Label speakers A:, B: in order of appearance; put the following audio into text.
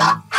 A: 안녕.